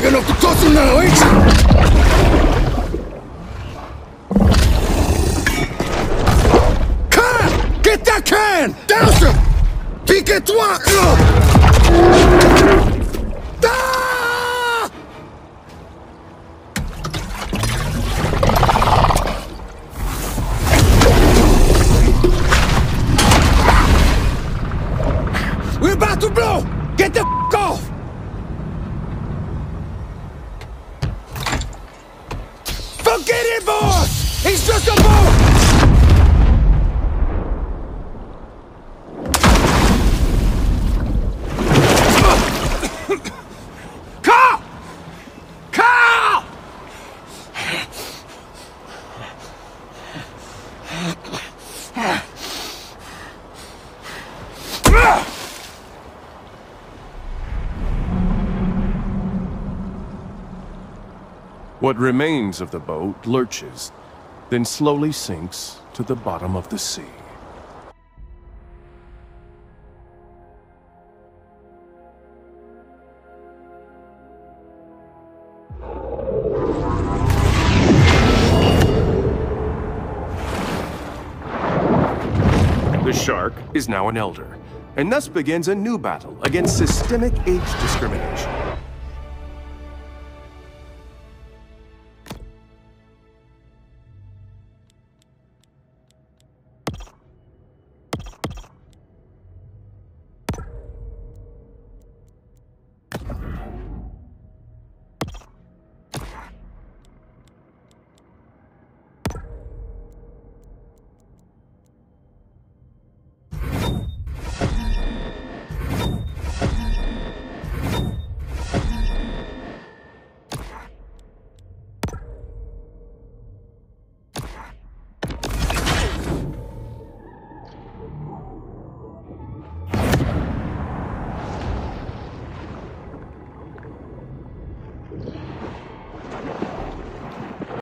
big enough to toss him now, ain't you? Can! Get that can! Douse him! Pique-toi! Ah! We're about to blow! Get the off! Forget it, boss! He's just a boat! Carl! What remains of the boat lurches, then slowly sinks to the bottom of the sea. The shark is now an elder, and thus begins a new battle against systemic age discrimination.